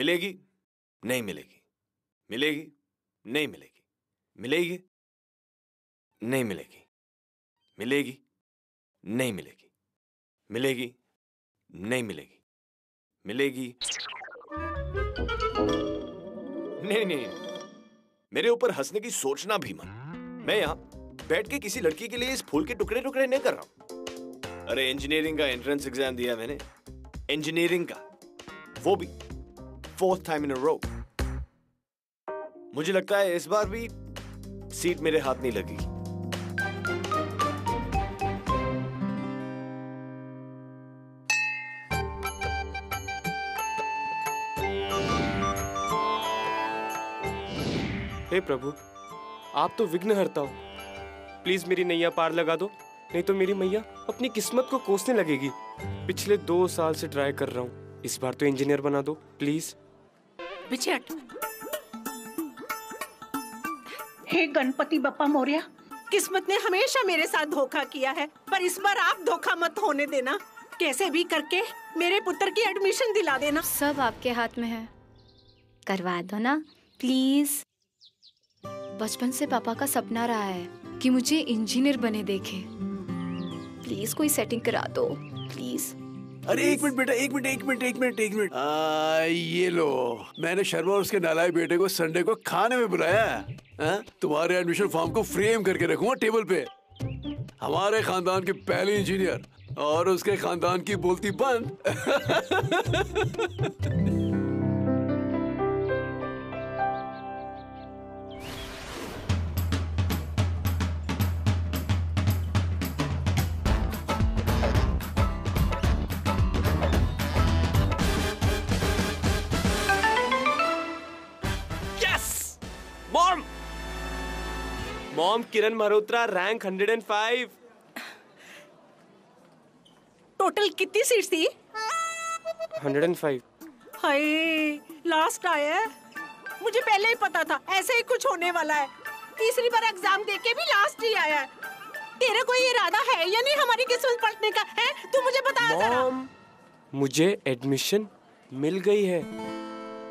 मिलेगी? नहीं मिलेगी। मिलेगी? नहीं मिलेगी। मिलेगी? नहीं मिलेगी। मिलेगी? नहीं मिलेगी। मिलेगी? नहीं मिलेगी। मिलेगी? नहीं नहीं। मेरे ऊपर हंसने की सोचना भी मत। मैं यहाँ बैठ के किसी लड़की के लिए इस फूल के टुकड़े टुकड़े नहीं कर रहा हूँ। अरे इंजीनियरिंग का एंट्रेंस एग्ज़ाम दिया मैंने। इंजीनियरिंग का। वो भी। फोर्थ टाइम इन रो मुझे लगता है इस बार भी सीट मेरे हाथ नहीं लगी। हे प्रभु, आप तो विघ्न हरता हो। प्लीज़ मेरी नैया पार लगा दो, नहीं तो मेरी मैया अपनी किस्मत को कोसने लगेगी। पिछले दो साल से ट्राई कर रहा हूँ। इस बार तो इंजीनियर बना दो प्लीज़ पीछे हट। हे गणपति बप्पा मौर्य किस्मत ने हमेशा मेरे साथ धोखा किया है पर इस बार आप धोखा मत होने देना। कैसे भी करके मेरे पुत्र की एडमिशन दिला देना। सब आपके हाथ में है। करवा दो ना प्लीज़ बचपन से पापा का सपना रहा है कि मुझे इंजीनियर बने देखे। प्लीज़ कोई सेटिंग करा दो प्लीज़ अरे, एक मिनट बेटा, एक मिनट एक मिनट एक मिनट एक मिनट। ये लो। मैंने शर्मा और उसके नालायक बेटे को संडे को खाने में बुलाया है। हाँ? तुम्हारे एडमिशन फॉर्म को फ्रेम करके रखूँगा टेबल पे। हमारे खानदान के पहले इंजीनियर और उसके खानदान की बोलती बंद। Mom Kiran Malhotra rank 105 total कितनी सीट थी? 105 हाय लास्ट आया है। मुझे पहले ही पता था ऐसे ही कुछ होने वाला है। तीसरी बार एग्ज़ाम दे के भी लास्ट ही आया है। तेरा कोई इरादा है या नहीं हमारी किस्मत पलटने का है? तू मुझे बता मॉम मुझे एडमिशन मिल गई है।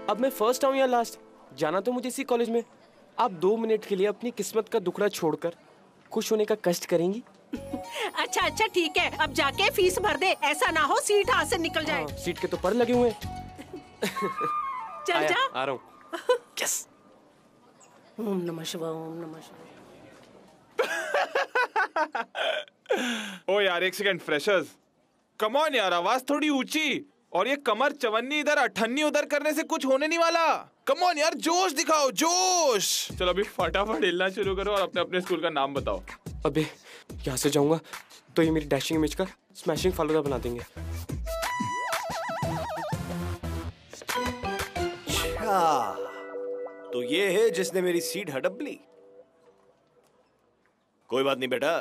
अब मैं फ़र्स्ट आऊँ या लास्ट जाना तो मुझे इसी कॉलेज में। आप दो मिनट के लिए अपनी किस्मत का दुखड़ा छोड़कर खुश होने का कष्ट करेंगी? अच्छा अच्छा ठीक है। अब जाके फ़ीस भर दे। ऐसा ना हो सीट हाथ से निकल जाए। हाँ, सीट के तो पर लगे हुए चल आया, जा। आ रहा हूँ। यस। ओम नमः शिवाय ओम नमः शिवाय। ओ यार एक सेकंड फ्रेशर्स। कम ऑन यार आवाज़ थोड़ी ऊँची। और ये कमर चवन्नी इधर अठन्नी उधर करने से कुछ होने नहीं वाला। कम ऑन यार जोश दिखाओ जोश। चलो अभी फटाफट हिलना शुरू करो और अपने अपने स्कूल का नाम बताओ। अबे यहाँ से जाऊँगा तो ये मेरी डैशिंग इमेज का स्मैशिंग फालूदा बना देंगे। अच्छा तो ये है जिसने मेरी सीट हड़प ली। कोई बात नहीं बेटा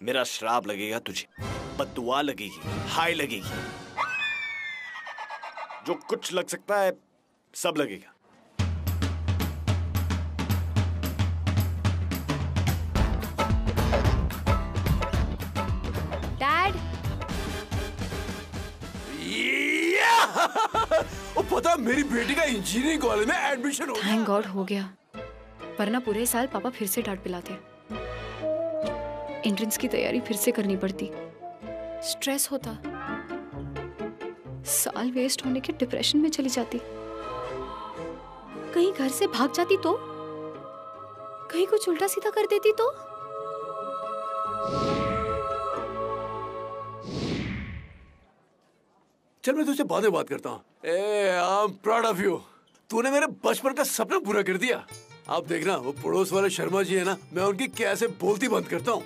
मेरा श्राप लगेगा तुझे बदुआ लगेगी हाय लगेगी। जो कुछ लग सकता है सब लगेगा। डैड ओ पता मेरी बेटी का इंजीनियरिंग कॉलेज में एडमिशन हो गया। थैंक गॉड हो गया। वरना पूरे साल पापा फिर से डांट पिलाते। एंट्रेंस की तैयारी फिर से करनी पड़ती। स्ट्रेस होता। साल वेस्ट होने के डिप्रेशन में चली जाती। कहीं घर से भाग जाती तो? कहीं कुछ उल्टा सीधा कर देती तो? चल मैं तुझसे बाद में बात करता हूँ। I am proud of you तूने मेरे बचपन का सपना पूरा कर दिया। आप देखना वो पड़ोस वाले शर्मा जी है ना मैं उनकी कैसे बोलती बंद करता हूँ।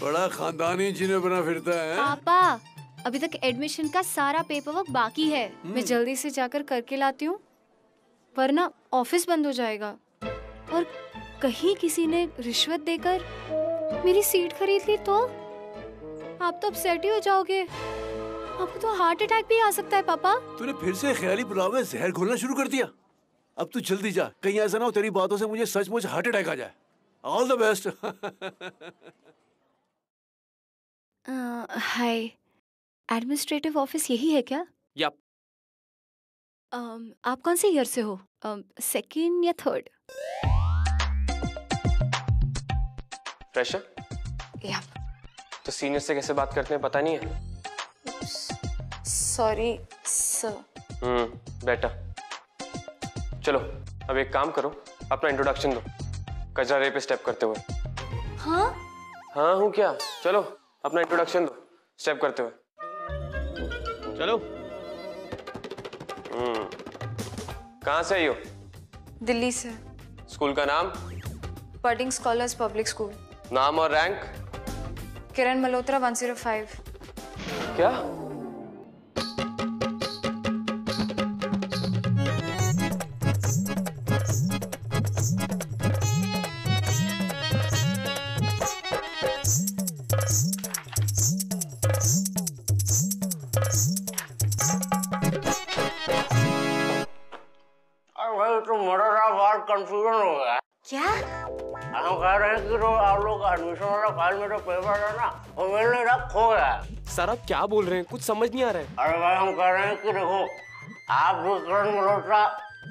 बड़ा खानदानी इंजीनियर बना फिरता है। पापा अभी तक एडमिशन का सारा पेपर वर्क बाकी है। मैं जल्दी से जाकर करके लाती हूँ वरना ऑफ़िस बंद हो जाएगा। और कहीं किसी ने रिश्वत देकर मेरी सीट खरीद ली तो? आप तो अपसेट ही हो जाओगे। आपको तो हार्ट अटैक भी आ सकता है पापा। तूने फिर से ख्याली पुलाव में जहर घोलना शुरू कर दिया। अब तू जल्दी जा। कहीं ऐसा ना हो तेरी बातों से मुझे सचमुच हार्ट अटैक आ जाए। All the best hi administrative office यही है क्या? या um, आप कौन से ईयर से हो? सेकेंड या थर्ड फ्रेशर या तो सीनियर से कैसे बात करते हैं पता नहीं है? सॉरी सर हम्म बेटर चलो अब एक काम करो अपना इंट्रोडक्शन दो। कचरा रे पे स्टेप करते हुए। हाँ? हाँ हूँ क्या? चलो अपना इंट्रोडक्शन दो स्टेप करते हुए। चलो। हम्म। कहाँ से आई हो? दिल्ली से। स्कूल का नाम? बर्डिंग स्कॉलर्स पब्लिक स्कूल नाम और रैंक? किरण मल्होत्रा 105 क्या? कि जो आप लोग एडमिशन वाला फ़ाइल में जो पेपर है ना वो मिल नहीं रहा खो गया सर आप क्या बोल रहे हैं? कुछ समझ नहीं आ रहा है। अरे भाई हम कह रहे हैं कि देखो आप भी करण मल्होत्रा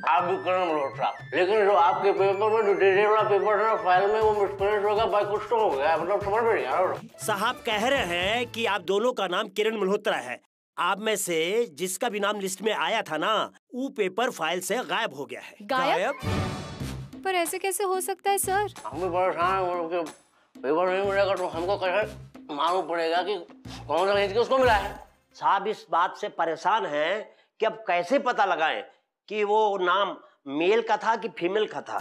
आप भी करण मल्होत्रा लेकिन जो आपके पेपर में जो डिटेल वाला पेपर है ना फ़ाइल में वो मिसप्रिंट हो गया भाई कुछ तो हो गया मतलब समझ में नहीं आ रहा। साहब कह रहे हैं कि आप दोनों का नाम किरण मल्होत्रा है। आप में से जिसका भी नाम लिस्ट में आया था ना वो पेपर फ़ाइल से गायब हो गया है। गायब? गायब? पर ऐसे कैसे हो सकता है सर? हम भी परेशान हैं पेपर नहीं मिलेगा तो हमको कैसे मालूम पड़ेगा कि कौन सा चीज़ उसको मिला है? साहब इस बात से परेशान हैं कि अब कैसे पता लगाएँ कि वो नाम मेल का था कि फीमेल का था?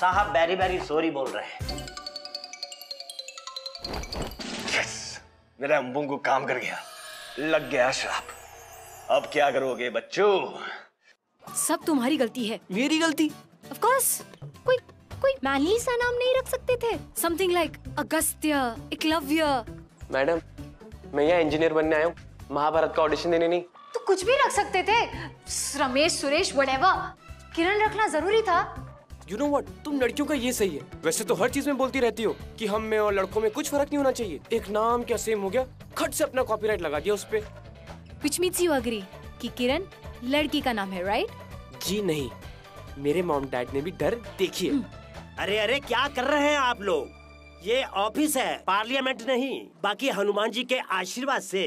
साहब वेरी वेरी सॉरी बोल रहे हैं। मेरा अम्बुंगू काम कर गया। लग गया श्राप अब क्या करोगे बच्चों? सब तुम्हारी गलती है। मेरी गलती? ऑफ़ कोर्स कोई कोई मैनली सा नाम नहीं रख सकते थे। Something like Agastya Eklavya. Madam मैं यहाँ इंजीनियर बनने आया हूँ। महाभारत का ऑडिशन देने नहीं। तो कुछ भी रख सकते थे। रमेश सुरेश वडेवर किरण रखना ज़रूरी था। यू नो व्हाट तुम लड़कियों का ये सही है। वैसे तो हर चीज़ में बोलती रहती हो कि हम में और लड़कों में कुछ फ़र्क नहीं होना चाहिए। एक नाम क्या सेम हो गया? खट से अपना कॉपीराइट लगा दिया उस पे। विच मीन्स यू अग्री कि किरण लड़की का नाम है राइट जी नहीं मेरे मॉम डैड ने भी डर देखी है। अरे अरे क्या कर रहे हैं आप लोग? ये ऑफ़िस है पार्लियामेंट नहीं। बाकी हनुमान जी के आशीर्वाद से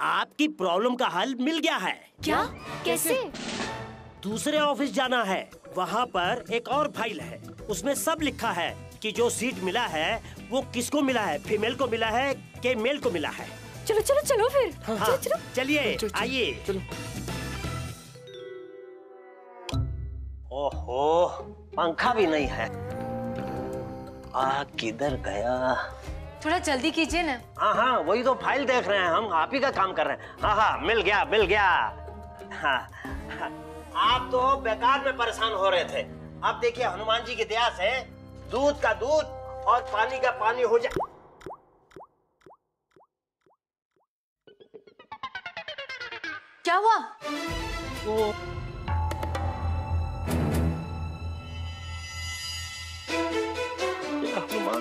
आपकी प्रॉब्लम का हल मिल गया है। क्या? कैसे? दूसरे ऑफ़िस जाना है वहाँ पर एक और फ़ाइल है। उसमें सब लिखा है कि जो सीट मिला है वो किसको मिला है? फीमेल को मिला है के मेल को मिला है? चलो चलो चलो फिर। हाँ, चलो चलो। चलिए चलो, चलो, आइए। चलो। ओहो पंखा भी नहीं है। आ किधर गया? थोड़ा जल्दी कीजिए ना। हाँ हाँ वही तो फ़ाइल देख रहे हैं हम आप ही का काम कर रहे हैं। हाँ हाँ मिल गया मिल गया। हाँ, हाँ, आप तो बेकार में परेशान हो रहे थे। अब देखिए हनुमान जी की दया से दूध का दूध और पानी का पानी हो जाए क्या हुआ?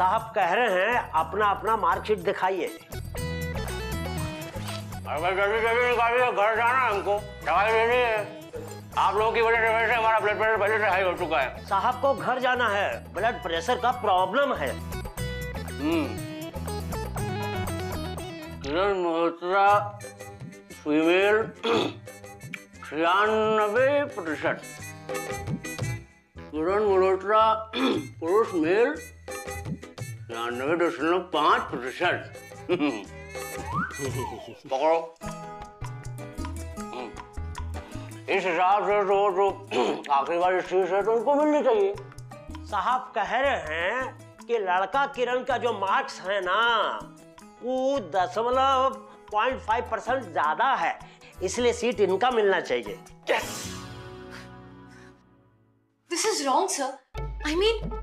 साहब कह रहे हैं अपना अपना मार्कशीट दिखाइए। भाई जल्दी जल्दी निकालिए घर जाना है हमको दवाई लेनी है। आप लोगों की वजह से हमारा ब्लड प्रेशर पहले से हाई हो चुका है। साहब को घर जाना है ब्लड प्रेशर का प्रॉब्लम है। हम्म। किरण मल्होत्रा फीमेल छियानबे प्रतिशत। किरण मल्होत्रा पुरुष मेल छियानबे दशमलव पाँच प्रतिशत। पकड़ो। हम्म। इस हिसाब से तो जो आखिरी वाली सीट है तो उनको मिलनी चाहिए। साहब कह रहे हैं कि लड़का किरण का जो मार्क्स है ना वो दशमलव पॉइंट फाइव परसेंट ज़्यादा है। इसलिए सीट इनका मिलना चाहिए। This is wrong sir I mean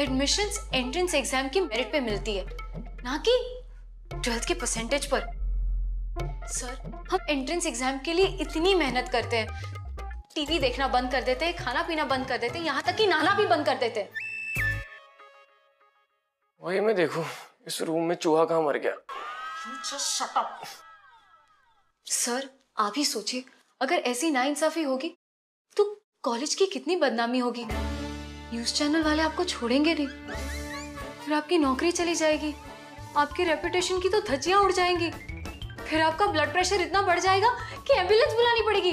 admissions entrance exam की मेरिट पे मिलती है। ना कि ट्वेल्थ के परसेंटेज पर। सर हम एंट्रेंस एग्ज़ाम के लिए इतनी मेहनत करते हैं। टीवी देखना बंद कर देते हैं खाना पीना बंद कर देते हैं यहाँ तक कि नहाना भी बंद कर देते हैं। वही मैं देखूँ इस रूम में चूहा कहाँ मर गया? सर आप ही सोचिए अगर ऐसी नाइंसाफी होगी तो कॉलेज की कितनी बदनामी होगी? न्यूज़ चैनल वाले आपको छोड़ेंगे नहीं। फिर आपकी नौकरी चली जाएगी। आपकी रेपुटेशन की तो धज्जियाँ उड़ जाएँगी। फिर आपका ब्लड प्रेशर इतना बढ़ जाएगा कि एंबुलेंस बुलानी पड़ेगी।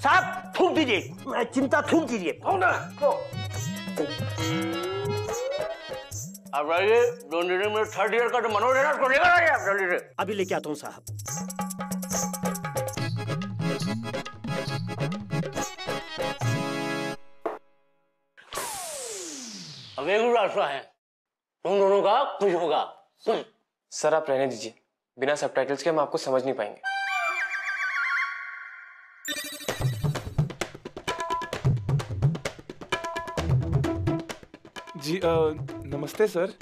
साहब थूक दीजिए। चिंता थूक दीजिए। अब आइए दो इंजीनियरिंग में थर्ड ईयर का जो मनोज है ना उसको लेकर आइए आप जल्दी से अभी लेके आता हूँ साहब। अब एक रास्ता है। तुम दोनों का कुछ होगा। कुछ सर आप रहने दीजिए। बिना सबटाइटल्स के हम आपको समझ नहीं पाएँगे। जी अ, नमस्ते सर।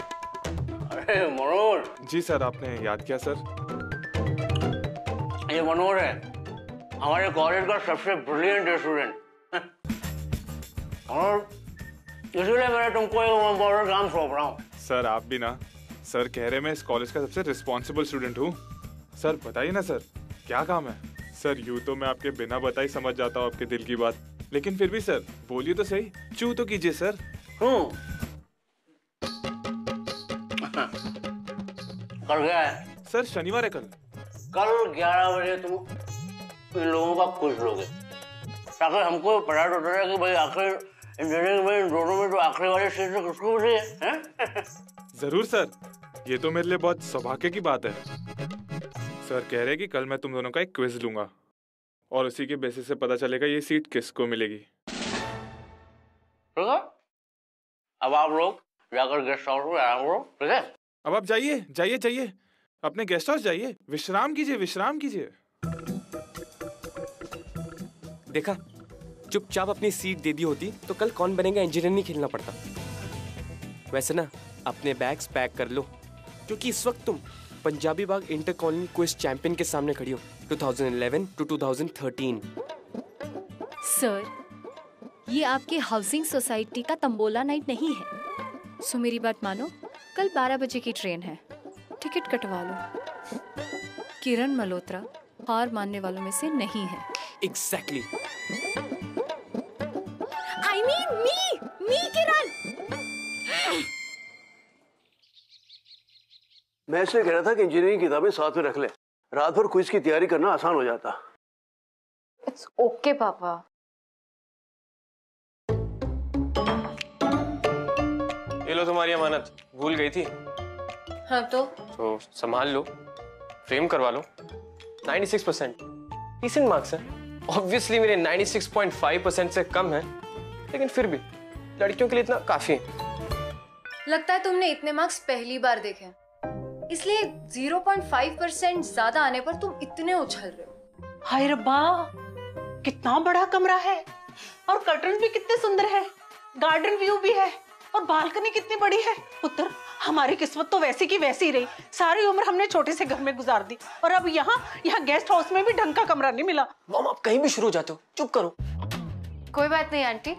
अरे मनोज जी सर आपने याद किया सर? ये मनोज है। हमारे कॉलेज का सबसे ब्रिलियंट स्टूडेंट और इसीलिए मैंने तुमको एक इम्पोर्टेंट काम सौंप रहा हूँ। सर आप भी ना। सर कह रहे मैं इस कॉलेज का सबसे रिस्पॉन्सिबल स्टूडेंट हूँ। सर बताइए ना सर क्या काम है? सर यूँ तो मैं आपके बिना बताई समझ जाता हूँ आपके दिल की बात। लेकिन फिर भी सर बोलिए तो सही। चू तो कीजिए सर। हूँ कल गया है? सर शनिवार है कल। कल 11 बजे तुम इन लोगों का खुश लोगे। ताकि हमको पता चले कि भाई आखिर इंजीनियरिंग में इन दोनों में जो आखिरी वाली सीट है किसको मिली है ज़रूर सर। ये तो मेरे लिए बहुत सौभाग्य की बात है। सर कह रहे कि कल मैं तुम दोनों का एक क्विज लूँगा। और उसी के बेसिस से पता चलेगा ये सीट किसको मिलेगी। ठीक है अब आप लोग जाकर गेस्ट हाउस में आराम करो ठीक है? अब आप जाइए जाइए जाइए। अपने गेस्ट हाउस जाइए। विश्राम कीजिए विश्राम कीजिए। देखा? चुपचाप अपनी सीट दे दी होती तो कल कौन बनेगा? इंजीनियर नहीं खेलना पड़ता। वैसे ना अपने बैग्स पैक कर लो। क्योंकि इस वक्त तुम Punjabi Bagh inter colony quiz champion के सामने खड़ी हो 2011 टू 2013 सर ये आपके हाउसिंग सोसाइटी का तंबोला नाइट नहीं है। सो मेरी बात मानो कल 12 बजे की ट्रेन है। टिकट कटवा लो। किरण मल्होत्रा हार मानने वालों में से नहीं है। एग्जैक्टली आई मैं इसलिए कह रहा था कि इंजीनियरिंग किताबें साथ में रख ले। रात भर क्विज की तैयारी करना आसान हो जाता। इट्स ओके पापा। ये लो तुम्हारी अमानत। भूल गई थी? हाँ तो? तो संभाल लो फ्रेम करवा लो। 96 परसेंट डिसेंट मार्क्स हैं। ऑब्वियसली मेरे 96.5 परसेंट से कम है लेकिन फिर भी लड़कियों के लिए इतना काफ़ी है। लगता है तुमने इतने मार्क्स पहली बार देखे इसलिए 0.5 परसेंट ज़्यादा आने पर तुम इतने उछल रहे हो। हाय रब्बा कितना बड़ा कमरा है। और कर्टन भी कितने सुंदर है गार्डन व्यू भी है और बालकनी कितनी बड़ी है। पुत्र हमारी किस्मत तो वैसी की वैसी रही। सारी उम्र हमने छोटे से घर में गुजार दी और अब यहाँ यहाँ गेस्ट हाउस में भी ढंग का कमरा नहीं मिला। मॉम आप कहीं भी शुरू हो जाते हो चुप करो। कोई बात नहीं आंटी।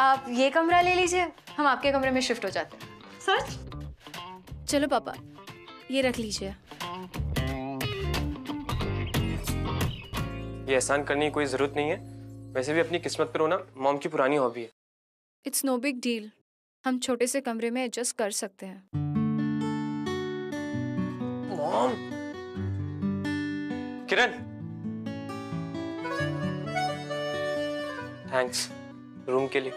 आप ये कमरा ले लीजिए हम आपके कमरे में शिफ्ट हो जाते हैं। सच? चलो पापा ये रख लीजिए। ये एहसान करने की कोई ज़रूरत नहीं है। वैसे भी अपनी किस्मत पर होना मॉम की पुरानी हॉबी है। इट्स नो बिग डील हम छोटे से कमरे में एडजस्ट कर सकते हैं। मॉम। किरण। थैंक्स रूम के लिए।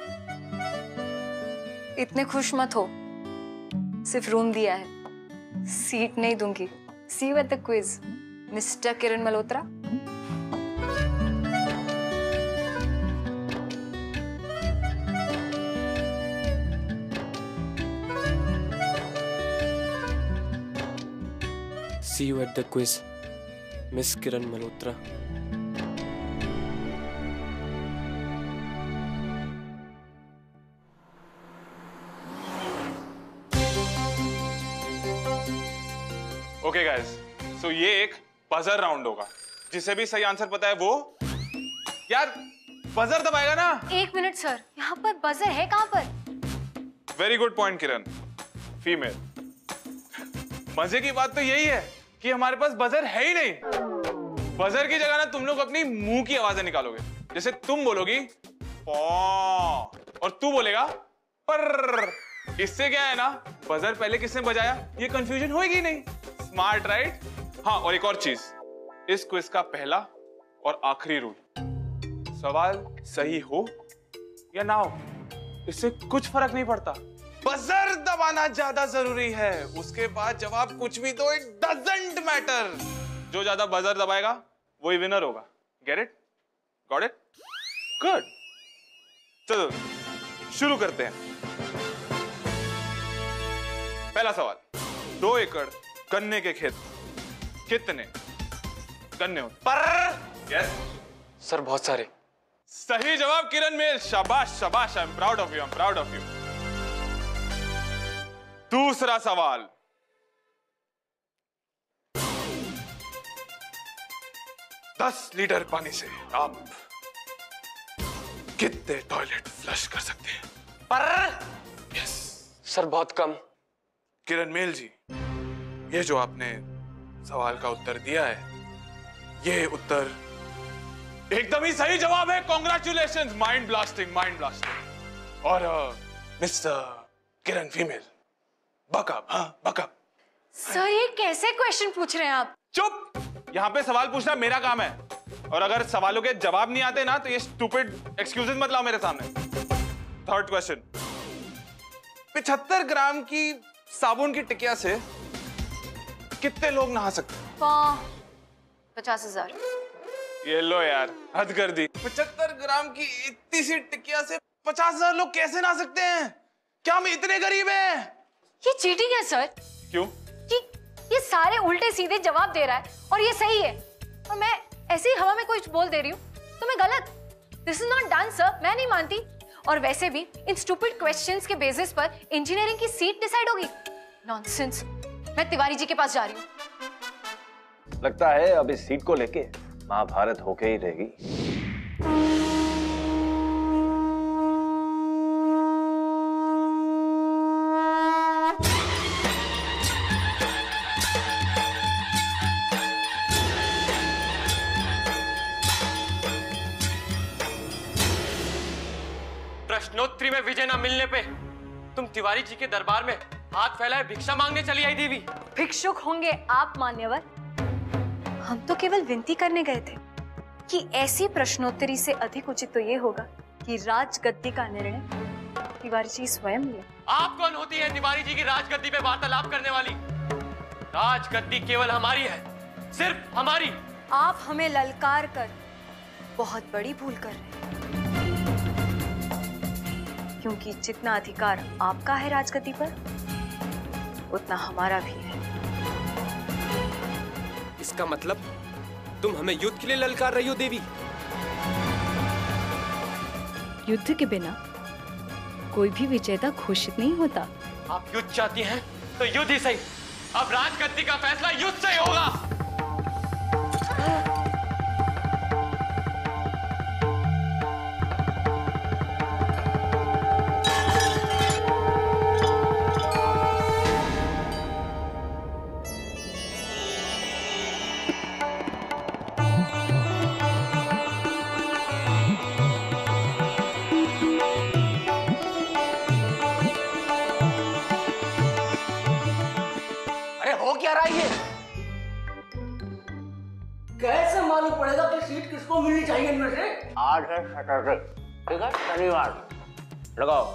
इतने खुश मत हो। सिर्फ़ रूम दिया है। सीट नहीं दूँगी। See wait the quiz mister Kiran Malhotra see wait the quiz miss Kiran Malhotra buzzer round होगा। जिसे भी सही आंसर पता है वो यार बजर दबाएगा ना? एक मिनट सर यहाँ पर बजर है कहाँ पर? Very good point Kiran. Female मज़े की बात तो यही है कि हमारे पास बजर है ही नहीं। बजर की जगह ना तुम लोग अपनी मुँह की आवाज़ें निकालोगे। जैसे तुम बोलोगी पौ और तू बोलेगा पर इससे क्या है ना बजर पहले किसने बजाया? ये कंफ्यूजन होगी नहीं। स्मार्ट राइट हाँ और एक और चीज़। इस क्विज का पहला और आखिरी रूल। सवाल सही हो या ना हो, इससे कुछ फ़र्क नहीं पड़ता। बजर दबाना ज़्यादा ज़रूरी है, उसके बाद जवाब कुछ भी दो इट डजेंट मैटर जो ज़्यादा बजर दबाएगा, वही विनर होगा। Get it got it good चलो, शुरू करते हैं। पहला सवाल। दो एकड़ गन्ने के खेत। कितने? गन्ने होते। पर! यस सर बहुत सारे। सही जवाब किरण मेल। शाबाश शाबाश। I am proud of you I am proud of you दूसरा सवाल। दस लीटर पानी से आप कितने टॉयलेट फ्लश कर सकते हैं? पर! यस सर बहुत कम। किरण मेल जी ये जो आपने सवाल का उत्तर दिया है। ये उत्तर एकदम ही सही जवाब है। Congratulation mind blasting mind blasting और mister Kiran female buck up हाँ बकअप सर ये कैसे क्वेश्चन पूछ रहे हैं आप? चुप! यहाँ पे सवाल पूछना मेरा काम है। और अगर सवालों के जवाब नहीं आते ना तो ये स्टूपिड एक्सक्यूजेस मत लाओ मेरे सामने। थर्ड क्वेश्चन पिछहत्तर ग्राम की साबुन की टिकिया से कितने लोग नहा सकते पचास हज़ार। ये लो यार हद कर दी। पचहत्तर ग्राम की इतनी सी टिकिया से पचास हज़ार लोग कैसे नहा सकते हैं? क्या हम इतने गरीब हैं? ये चीटिंग है सर क्यों? ये ये सारे उल्टे सीधे जवाब दे रहा है और ये सही है। और मैं ऐसे ही हवा में कुछ बोल दे रही हूँ तो मैं गलत। This is not done sir मैं नहीं मानती। और वैसे भी इन स्टूपिड क्वेश्चंस के बेसिस पर इंजीनियरिंग की सीट डिसाइड होगी। नॉनसेंस मैं तिवारी जी के पास जा रही हूँ। लगता है अब इस सीट को लेके महाभारत होके ही रहेगी। प्रश्नोत्तरी में विजय न मिलने पे तुम तिवारी जी के दरबार में हाथ फैलाए भिक्षा मांगने चली आई देवी। भिक्षुक होंगे आप मान्यवर। हम तो केवल विनती करने गए थे कि ऐसी प्रश्नोत्तरी से अधिक उचित तो ये होगा कि राजगद्दी का निर्णय तिवारी जी स्वयं ले। आप कौन होती है तिवारी जी की राजगद्दी पे वार्तालाप करने वाली। राजगद्दी केवल हमारी है सिर्फ़ हमारी। आप हमें ललकार कर बहुत बड़ी भूल कर रहे क्योंकि जितना अधिकार आपका है राजगद्दी पर उतना हमारा भी है। इसका मतलब तुम हमें युद्ध के लिए ललकार रही हो देवी। युद्ध के बिना कोई भी विजेता घोषित नहीं होता। आप युद्ध चाहती हैं तो युद्ध ही सही। अब राजगद्दी का फैसला युद्ध से ही होगा। मालूम पड़ेगा कि सीट किसको मिलनी चाहिए इनमें से? आज है सैटरडे ठीक है? शनिवार। लगाओ।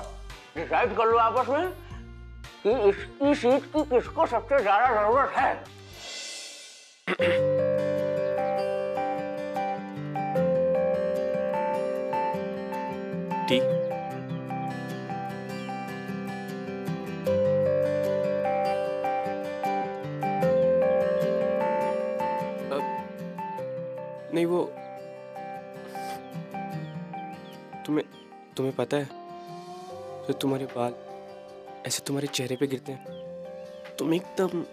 डिसाइड कर लो आपस में कि इसकी सीट की किसको सबसे ज़्यादा ज़रूरत है। टी नहीं वो तुम्हें तुम्हें पता है जो तुम्हारे बाल ऐसे तुम्हारे चेहरे पे गिरते हैं तुम एकदम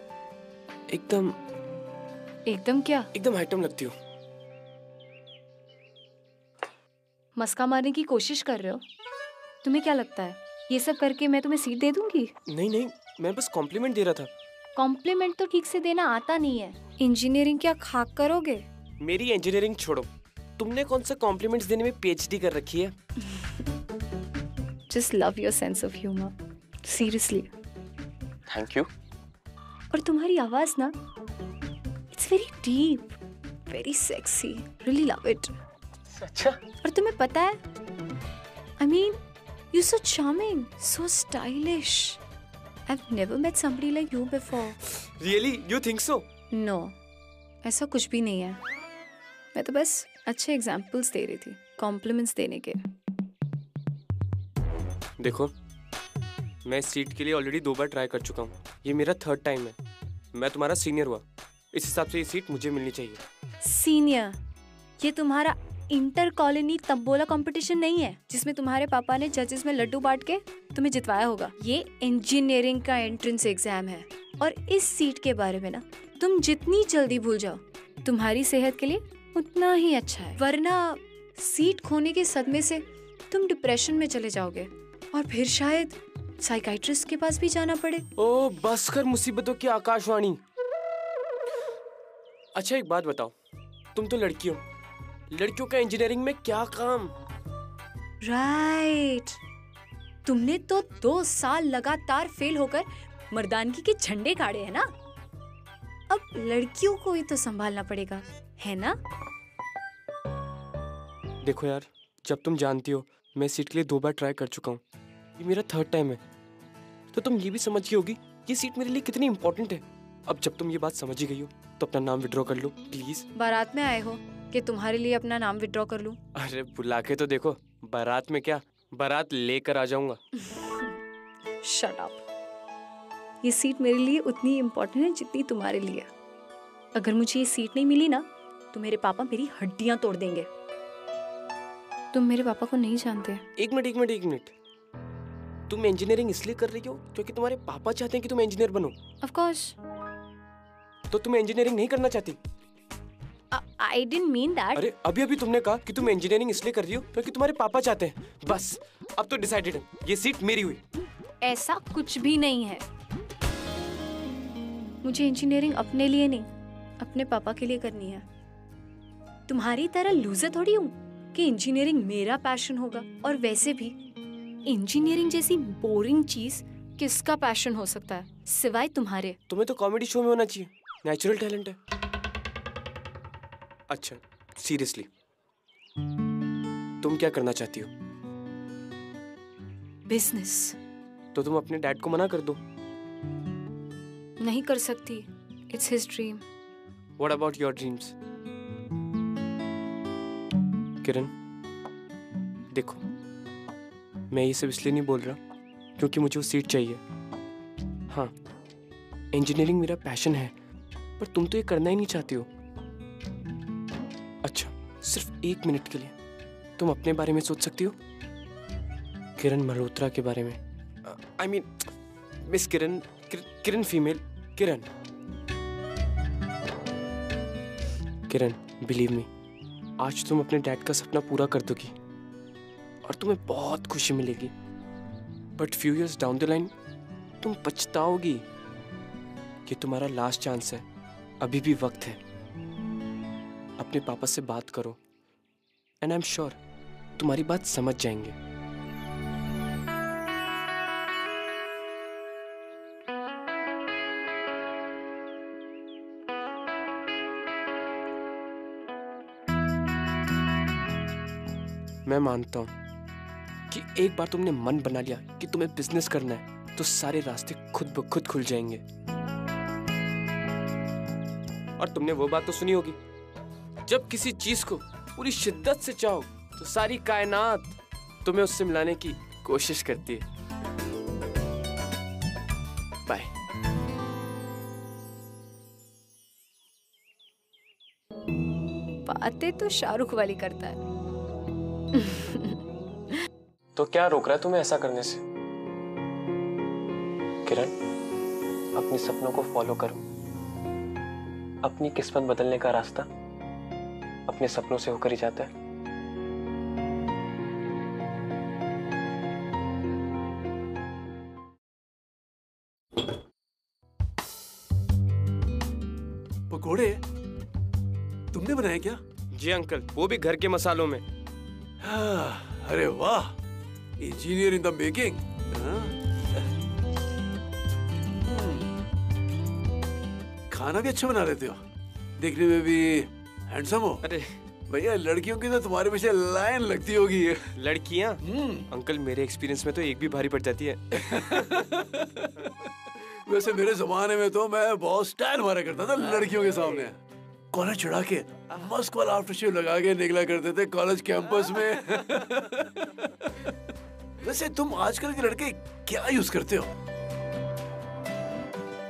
एकदम एकदम क्या? एकदम आइटम लगती हो। मस्का मारने की कोशिश कर रहे हो? तुम्हें क्या लगता है? ये सब करके मैं तुम्हें सीट दे दूँगी? नहीं नहीं मैं बस कॉम्प्लीमेंट दे रहा था। कॉम्प्लीमेंट तो ठीक से देना आता नहीं है। इंजीनियरिंग क्या खाक करोगे? मेरी इंजीनियरिंग छोड़ो। तुमने कौन सा कॉम्प्लीमेंट्स देने में पीएचडी कर रखी है? Just love your sense of humour seriously thank you और तुम्हारी आवाज़ ना it's very deep very sexy really love it अच्छा। और तुम्हें पता है I mean you so charming so stylish I have never met somebody like you before really you think so no ऐसा कुछ भी नहीं है। मैं तो बस अच्छे एग्जांपल्स दे रही थी कॉम्प्लीमेंट्स देने के। देखो मैं इस सीट के लिए ऑलरेडी दो बार ट्राई कर चुका हूँ। ये मेरा थर्ड टाइम है। मैं तुम्हारा सीनियर हुआ। इस हिसाब से ये सीट मुझे मिलनी चाहिए। सीनियर ये तुम्हारा इंटर कॉलोनी तंबोला कंपटीशन नहीं है जिसमें तुम्हारे पापा ने जजेस में लड्डू बांट के तुम्हें जितवाया होगा। ये इंजीनियरिंग का एंट्रेंस एग्ज़ाम है। और इस सीट के बारे में ना तुम जितनी जल्दी भूल जाओ तुम्हारी सेहत के लिए उतना ही अच्छा है। वरना सीट खोने के सदमे से तुम डिप्रेशन में चले जाओगे और फिर शायद साइकाइट्रिस्ट के पास भी जाना पड़े। ओ बस कर मुसीबतों की आकाशवाणी। अच्छा एक बात बताओ। तुम तो लड़की हो। लड़कियों का इंजीनियरिंग में क्या काम? राइट तुमने तो दो साल लगातार फेल होकर मर्दानगी के झंडे गाड़े हैं ना? अब लड़कियों को ही तो संभालना पड़ेगा है ना? देखो यार जब तुम जानती हो मैं सीट के लिए दो बार ट्राई कर चुका हूँ। ये मेरा थर्ड टाइम है। तो तुम ये भी समझ गई होगी ये सीट मेरे लिए कितनी इंपॉर्टेंट है। अब जब तुम ये बात समझ ही गई हो तो अपना नाम विड्रॉ कर लो प्लीज़ बारात में आए हो कि तुम्हारे लिए अपना नाम विड्रॉ कर लूँ? अरे बुला के तो देखो बारात में क्या? बारात लेकर आ जाऊँगा। शट अप ये सीट मेरे लिए उतनी इम्पोर्टेंट है जितनी तुम्हारे लिए। अगर मुझे ये सीट नहीं मिली ना तो मेरे पापा मेरी हड्डियाँ तोड़ देंगे। तुम मेरे पापा को नहीं जानते। एक मिनट एक मिनट एक मिनट। तुम इंजीनियरिंग इसलिए कर रही हो क्योंकि तुम्हारे पापा चाहते हैं कि तुम इंजीनियर बनो। ऑफ़ कोर्स तो तुम इंजीनियरिंग नहीं करना चाहती? आई डिडंट मीन दैट अरे अभी अभी तुमने कहा कि तुम इंजीनियरिंग इसलिए कर रही हो क्योंकि तुम्हारे पापा चाहते हैं। बस अब तो डिसाइडेड है। ये सीट मेरी हुई। ऐसा कुछ भी नहीं है। मुझे इंजीनियरिंग अपने लिए नहीं अपने पापा के लिए करनी है। तुम्हारी तरह लूजर थोड़ी हूँ। कि इंजीनियरिंग मेरा पैशन होगा और वैसे भी इंजीनियरिंग जैसी बोरिंग चीज़ किसका पैशन हो सकता है सिवाय तुम्हारे? तुम्हें तो कॉमेडी शो में होना चाहिए। नेचुरल टैलेंट है। अच्छा सीरियसली तुम क्या करना चाहती हो? बिज़नेस तो तुम अपने डैड को मना कर दो। नहीं कर सकती। It's his dream what about your dreams Kiran. देखो, मैं ये सब इसलिए नहीं बोल रहा क्योंकि मुझे वो सीट चाहिए। हाँ इंजीनियरिंग मेरा पैशन है, पर तुम तो ये करना ही नहीं चाहते हो। अच्छा सिर्फ़ एक मिनट के लिए। तुम अपने बारे में सोच सकती हो? किरण मल्होत्रा के बारे में। I mean miss Kiran Kiran female Kiran. Kiran believe me आज तुम अपने डैड का सपना पूरा कर दोगी और तुम्हें बहुत खुशी मिलेगी। But few years down the line तुम पछताओगी कि तुम्हारा लास्ट चांस है, अभी भी वक्त है। अपने पापा से बात करो एंड आई एम श्योर तुम्हारी बात समझ जाएँगे। मैं मानता हूँ कि एक बार तुमने मन बना लिया कि तुम्हें बिज़नेस करना है तो सारे रास्ते खुद ब खुद खुल जाएँगे। और तुमने वो बात तो सुनी होगी, जब किसी चीज़ को पूरी शिद्दत से चाहो तो सारी कायनात तुम्हें उससे मिलाने की कोशिश करती है। बाय बातें तो शाहरुख वाली करता है। तो क्या रोक रहा है तुम्हें ऐसा करने से? किरण अपने सपनों को फॉलो करो। अपनी किस्मत बदलने का रास्ता अपने सपनों से होकर ही जाता है। पकोड़े तुमने बनाए क्या? जी अंकल वो भी घर के मसालों में। अरे वाह इंजीनियर इन द मेकिंग खाना भी अच्छा बना लेते हो। देखने में भी हैंडसम हो। अरे। भैया लड़कियों की तो तुम्हारे पीछे लाइन लगती होगी। लड़कियाँ? अंकल मेरे एक्सपीरियंस में तो एक भी भारी पड़ जाती है। वैसे मेरे जमाने में तो मैं बहुत स्टाइल मारा करता था लड़कियों के सामने। कॉलर चढ़ा के मस्त वाला आफ्टर शेव लगा के निकला करते थे कॉलेज कैंपस में। वैसे तुम आजकल के लड़के क्या यूज़ करते हो?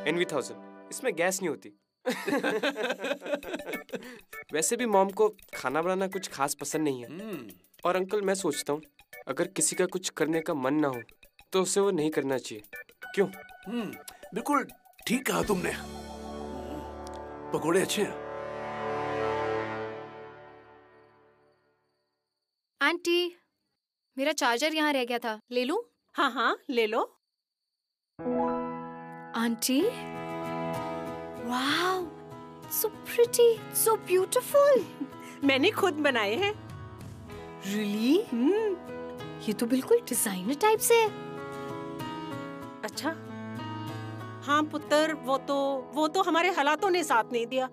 एनवी थाउज़ेंड इसमें गैस नहीं होती। वैसे भी मॉम को खाना बनाना कुछ खास पसंद नहीं है। और अंकल मैं सोचता हूँ अगर किसी का कुछ करने का मन ना हो तो उसे वो नहीं करना चाहिए। क्यों? हम्म बिल्कुल ठीक कहा तुमने। पकोड़े अच्छे हैं। आंटी मेरा चार्जर यहाँ रह गया था। ले लूँ? हाँ हाँ ले लो। Aunty wow so pretty so beautiful मैंने खुद बनाए हैं। रियली ये तो बिल्कुल डिज़ाइनर टाइप से है। अच्छा। हाँ पुत्र वो तो वो तो हमारे हालातों ने साथ नहीं दिया।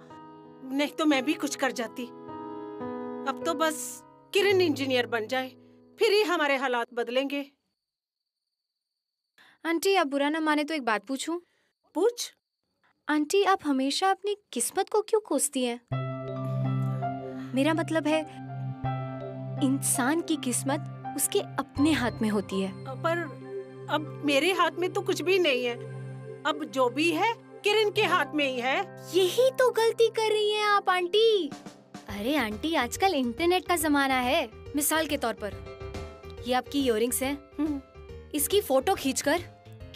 नहीं तो मैं भी कुछ कर जाती। अब तो बस किरण इंजीनियर बन जाए फिर ही हमारे हालात बदलेंगे। आंटी आप बुरा ना माने तो एक बात पूछूँ। पूछ। आंटी आप हमेशा अपनी किस्मत को क्यों कोसती हैं? मेरा मतलब है इंसान की किस्मत उसके अपने हाथ में होती है। पर अब मेरे हाथ में तो कुछ भी नहीं है। अब जो भी है किरण के हाथ में ही है। यही तो गलती कर रही हैं आप आंटी। अरे आंटी आजकल इंटरनेट का जमाना है मिसाल के तौर पर। ये आपकी इयरिंग्स हैं। इसकी फ़ोटो खींचकर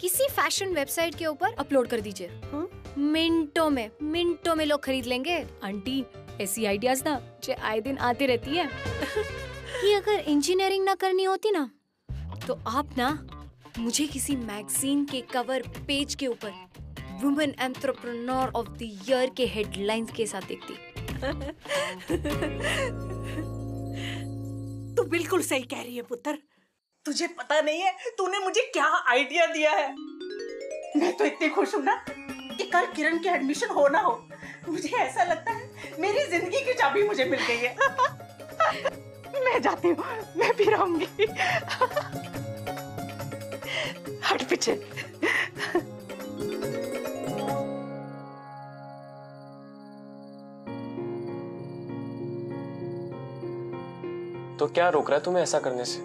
किसी फ़ैशन वेबसाइट के ऊपर अपलोड कर दीजिए। मिनटों में मिनटों में लोग खरीद लेंगे। आंटी ऐसी आइडियाज़ ना जो आए दिन आती रहती है। कि अगर इंजीनियरिंग ना करनी होती ना तो आप ना मुझे किसी मैगजीन के कवर पेज के ऊपर women entrepreneur of the year के हेडलाइंस के साथ देखती। तू बिल्कुल सही कह रही है, पुत्र। तुझे पता नहीं है, तूने मुझे क्या आइडिया दिया है? मैं तो इतनी खुश हूँ ना कि कल किरण के एडमिशन हो ना हो। मुझे ऐसा लगता है मेरी ज़िंदगी की चाबी मुझे मिल गई है। मैं जाती हूँ, मैं भी रहूँगी। हट पीछे। तो क्या रोक रहा है तुम्हें ऐसा करने से?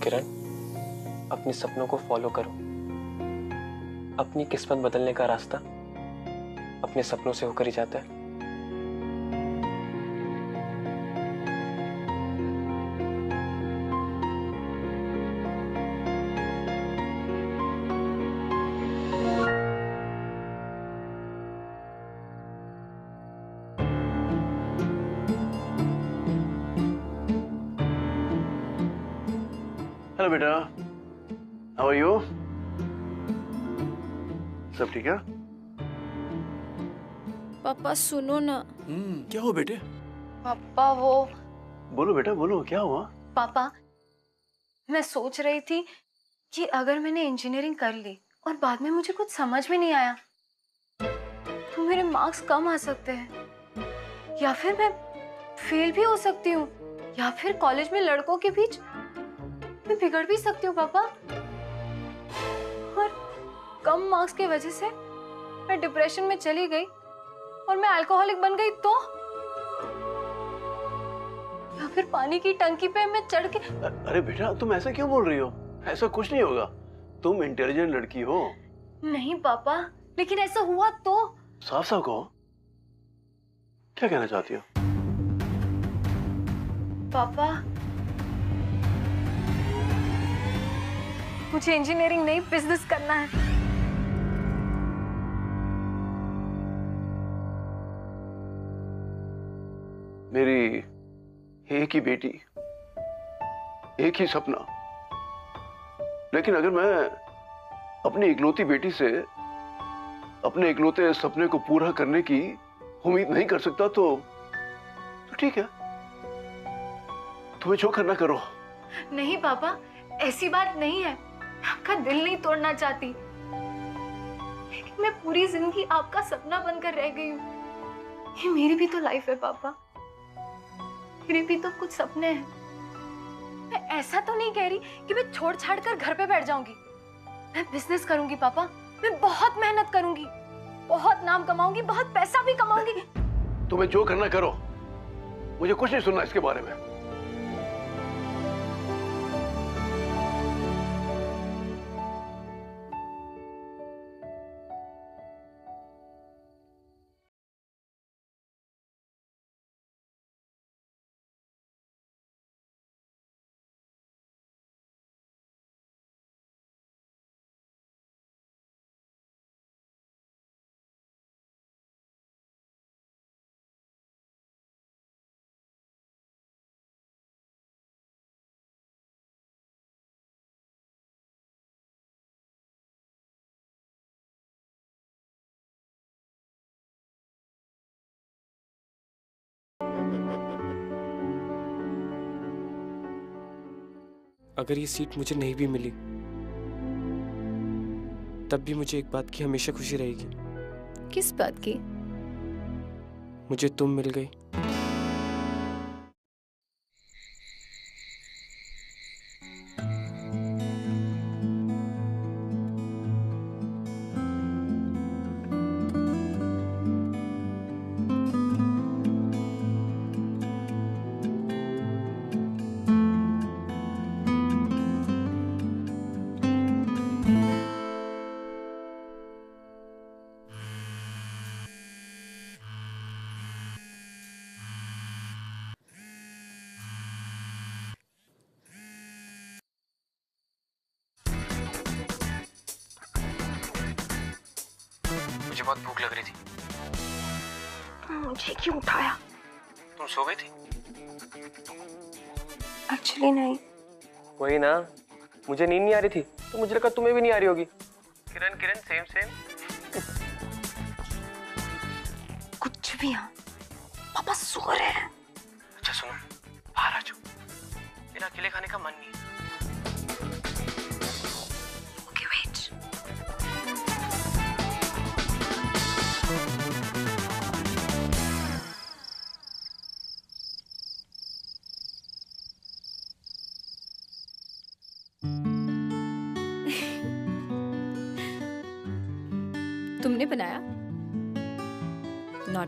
किरण, अपने सपनों को फॉलो करो। अपनी किस्मत बदलने का रास्ता अपने सपनों से होकर ही जाता है। सुनो ना। हम्म क्या हुआ बेटे? पापा वो बोलो बेटा बोलो क्या हुआ? पापा मैं सोच रही थी कि अगर मैंने इंजीनियरिंग कर ली और बाद में मुझे कुछ समझ में नहीं आया तो मेरे मार्क्स कम आ सकते हैं। या फिर मैं फेल भी हो सकती हूँ या फिर कॉलेज में लड़कों के बीच मैं बिगड़ भी सकती हूँ पापा। और कम मार्क्स की वजह से मैं डिप्रेशन में चली गई। और मैं अल्कोहलिक बन गई तो? या फिर पानी की टंकी पे मैं चढ़ के अरे बेटा तुम ऐसा क्यों बोल रही हो? ऐसा कुछ नहीं होगा। तुम इंटेलिजेंट लड़की हो। नहीं पापा लेकिन ऐसा हुआ तो? साफ़ साफ़ कहो। क्या कहना चाहती हो? पापा मुझे इंजीनियरिंग नहीं बिज़नेस करना है। मेरी एक ही बेटी, एक ही सपना। लेकिन अगर मैं अपनी इकलौती बेटी से अपने इकलौते सपने को पूरा करने की उम्मीद नहीं कर सकता तो तो ठीक है। तुम्हें जो करना करो। नहीं पापा, ऐसी बात नहीं है। आपका दिल नहीं तोड़ना चाहती। मैं पूरी ज़िंदगी आपका सपना बनकर रह गई हूँ। ये मेरी भी तो लाइफ है, पापा। मेरे भी तो कुछ सपने हैं। मैं ऐसा तो नहीं कह रही कि मैं छोड़ छाड़ कर घर पे बैठ जाऊँगी। मैं बिज़नेस करूँगी, पापा। मैं बहुत मेहनत करूँगी। बहुत नाम कमाऊँगी, बहुत पैसा भी कमाऊँगी। तुम्हें जो करना करो, मुझे कुछ नहीं सुनना इसके बारे में। अगर ये सीट मुझे नहीं भी मिली तब भी मुझे एक बात की हमेशा खुशी रहेगी। किस बात की? मुझे तुम मिल गई। बहुत भूख लग रही थी। मुझे क्यों उठाया? तुम सो गई थी? एक्चुअली नहीं। वही ना। मुझे नींद नहीं आ रही थी तो मुझे लगा तुम्हें भी नहीं आ रही होगी। किरण किरण सेम सेम कुछ भी हाँ। पापा सो रहे हैं। अच्छा सुनो बाहर आ जाओ। मेरा अकेले खाने का मन नहीं।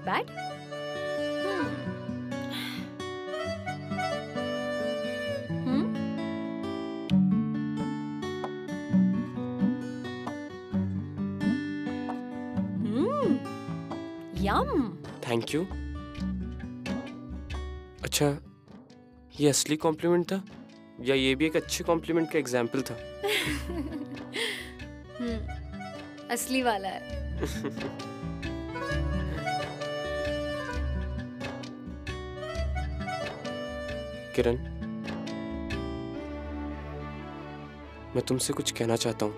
बैड यम थैंक यू अच्छा ये असली कॉम्प्लीमेंट था? या ये भी एक अच्छे कॉम्प्लीमेंट का एग्ज़ाम्पल था? असली वाला है। किरण मैं तुमसे कुछ कहना चाहता हूँ।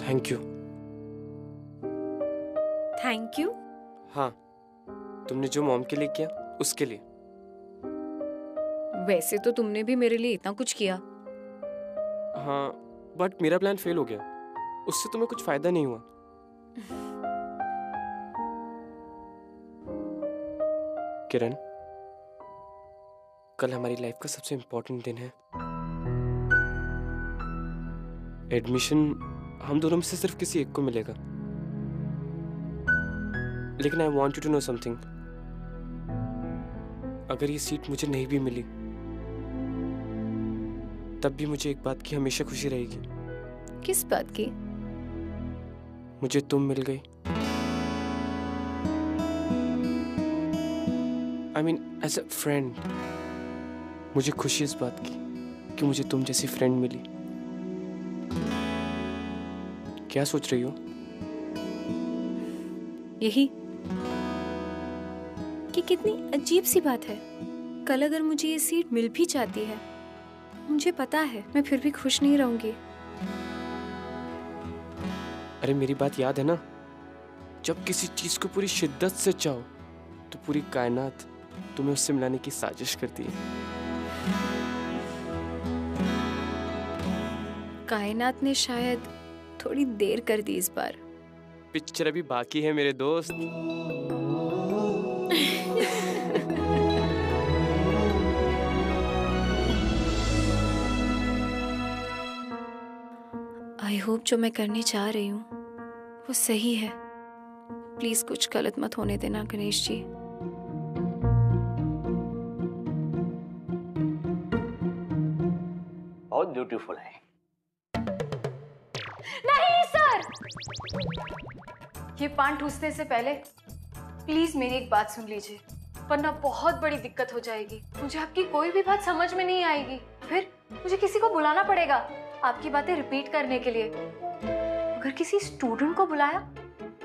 थैंक यू थैंक यू हाँ तुमने जो मॉम के लिए किया उसके लिए। वैसे तो तुमने भी मेरे लिए इतना कुछ किया। हाँ बट मेरा प्लान फेल हो गया। उससे तुम्हें कुछ फ़ायदा नहीं हुआ। किरण, कल हमारी लाइफ का सबसे इम्पोर्टेंट दिन है। एडमिशन हम दोनों में से सिर्फ़ किसी एक को मिलेगा। लेकिन I want you to know something अगर ये सीट मुझे नहीं भी मिली तब भी मुझे एक बात की हमेशा खुशी रहेगी। किस बात की? मुझे तुम मिल गई। I mean as a friend मुझे खुशी इस बात की कि मुझे तुम जैसी फ्रेंड मिली। क्या सोच रही हो? यही कि कितनी अजीब सी बात है। कल अगर मुझे ये सीट मिल भी जाती है मुझे पता है मैं फिर भी खुश नहीं रहूँगी। अरे मेरी बात याद है ना? जब किसी चीज़ को पूरी शिद्दत से चाहो तो पूरी कायनात तुम्हें उससे मिलाने की साजिश करती है। कायनात ने शायद थोड़ी देर कर दी इस बार। पिक्चर अभी बाकी है मेरे दोस्त। होप जो मैं करने चाह रही हूँ वो सही है। प्लीज़ कुछ गलत मत होने देना गणेश जी। बहुत ब्यूटीफुल है। नहीं सर! ये पान ठूसने से पहले प्लीज़ मेरी एक बात सुन लीजिए वरना बहुत बड़ी दिक्कत हो जाएगी। मुझे आपकी कोई भी बात समझ में नहीं आएगी। फिर मुझे किसी को बुलाना पड़ेगा। आपकी बातें रिपीट करने के लिए। अगर किसी स्टूडेंट को बुलाया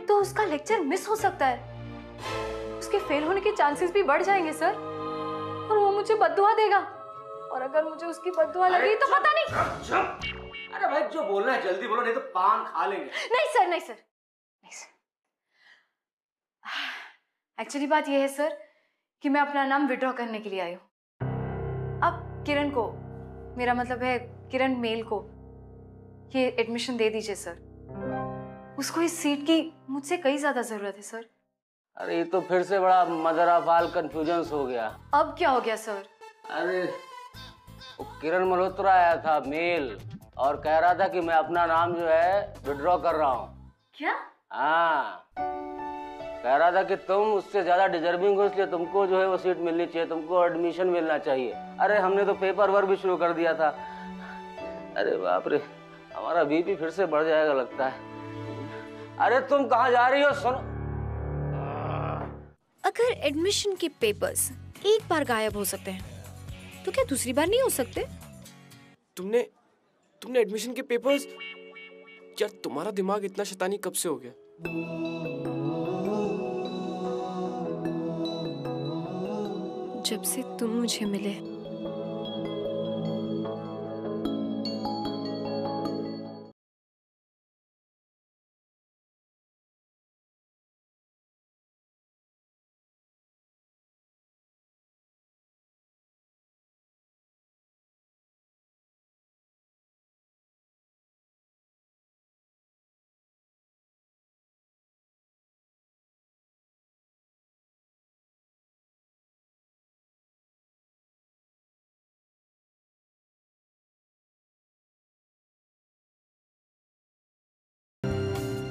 तो उसका लेक्चर मिस हो सकता है। उसके फेल होने के चांसेस भी बढ़ जाएँगे सर और वो मुझे बददुआ देगा। और अगर मुझे उसकी बददुआ लगी तो पता नहीं। अरे भाई जो बोलना है जल्दी बोलो नहीं तो पान खा लेंगे। नहीं सर नहीं सर नहीं सर एक्चुअली बात यह है सर कि मैं अपना नाम विड्रॉ करने के लिए आई हूँ। अब किरण को मेरा मतलब है किरण मेल को ये एडमिशन दे दीजिए सर उसको इस सीट की मुझसे कई ज़्यादा ज़रूरत है सर अरे ये तो फिर से बड़ा मजराफाल कंफ्यूजन हो गया। अब क्या हो गया सर अरे वो किरण मल्होत्रा आया था मेल और कह रहा था कि मैं अपना नाम जो है विड्रॉ कर रहा हूँ। क्या? हाँ। कह रहा था कि तुम उससे ज़्यादा डिजर्विंग हो इसलिए तुमको जो है वो सीट मिलनी चाहिए तुमको एडमिशन मिलना चाहिए। अरे हमने तो पेपर वर्क भी शुरू कर दिया था। अरे बाप रे हमारा बीपी फिर से बढ़ जाएगा लगता है। अरे तुम कहाँ जा रही हो सुनो। अगर एडमिशन के पेपर्स एक बार गायब हो सकते हैं तो क्या दूसरी बार नहीं हो सकते? तुमने तुमने एडमिशन के पेपर्स यार तुम्हारा दिमाग इतना शैतानी कब से हो गया? जब से तुम मुझे मिले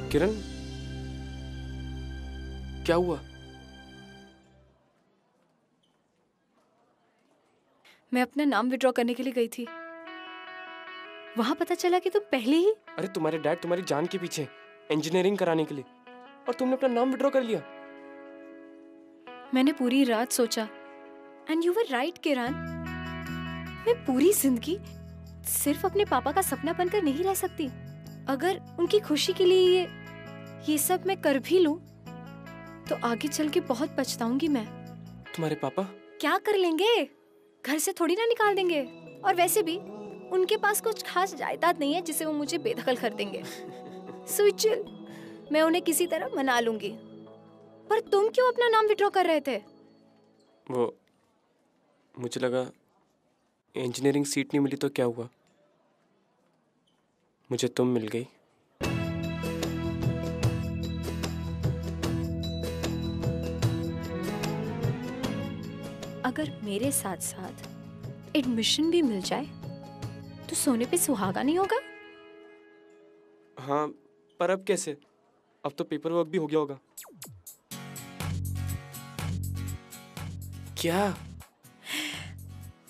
किरण? क्या हुआ? मैं अपना नाम विड्रॉ करने के लिए गई थी। वहाँ पता चला कि तुम पहले ही अरे तुम्हारे डैड तुम्हारी जान के पीछे इंजीनियरिंग कराने के लिए। और तुमने अपना नाम विड्रॉ कर लिया। मैंने पूरी रात सोचा and you were right Kiran. मैं पूरी ज़िंदगी सिर्फ़ अपने पापा का सपना बनकर नहीं रह सकती। अगर उनकी खुशी के लिए ये ये सब मैं कर भी लूँ तो आगे चल के बहुत पछताऊँगी मैं। तुम्हारे पापा? क्या कर लेंगे? घर से थोड़ी ना निकाल देंगे। और वैसे भी उनके पास कुछ खास जायदाद नहीं है जिसे वो मुझे बेदखल कर देंगे। स्विचल मैं उन्हें किसी तरह मना लूँगी। पर तुम क्यों अपना नाम विड्रॉ कर रहे थे? वो मुझे लगा इंजीनियरिंग सीट नहीं मिली तो क्या हुआ? मुझे तुम मिल गई। अगर मेरे साथ साथ एडमिशन भी मिल जाए तो सोने पे सुहागा नहीं होगा? हाँ पर अब कैसे? अब तो पेपर वर्क भी हो गया होगा। क्या?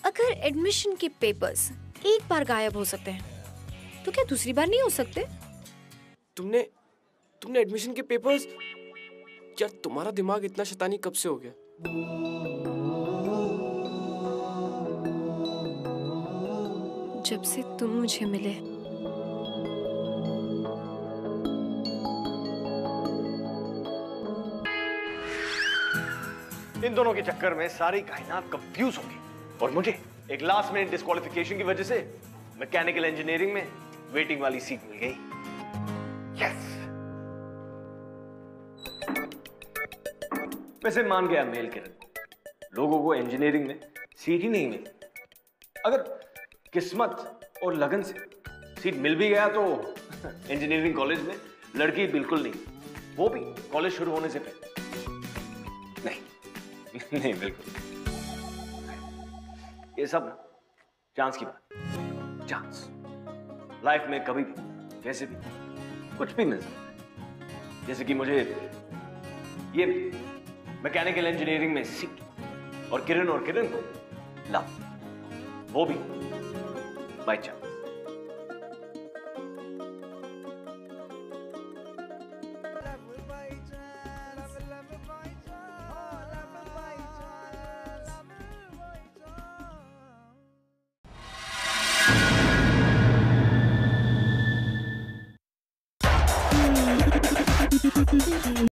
अगर एडमिशन के पेपर्स एक बार गायब हो सकते हैं तो क्या दूसरी बार नहीं हो सकते? तुमने तुमने एडमिशन के पेपर्स यार तुम्हारा दिमाग इतना शैतानी कब से हो गया? जब से तुम मुझे मिले। इन दोनों के चक्कर में सारी कायनात कंफ्यूज हो गई और मुझे एक लास्ट मिनट डिस्क्वालिफिकेशन की वजह से मैकेनिकल इंजीनियरिंग में वेटिंग वाली सीट मिल गई। यस वैसे मान गया मेल किरण। लोगों को इंजीनियरिंग में सीट ही नहीं मिली। अगर किस्मत और लगन से सीट मिल भी गया तो इंजीनियरिंग कॉलेज में लड़की बिल्कुल नहीं। वो भी कॉलेज शुरू होने से पहले। नहीं नहीं, बिल्कुल। ये सब चांस की बात। चांस लाइफ में कभी भी कैसे भी कुछ भी मिल सकता है जैसे कि मुझे ये मैकेनिकल इंजीनियरिंग में सीख, और किरण और किरण को लव वो भी बाई चांस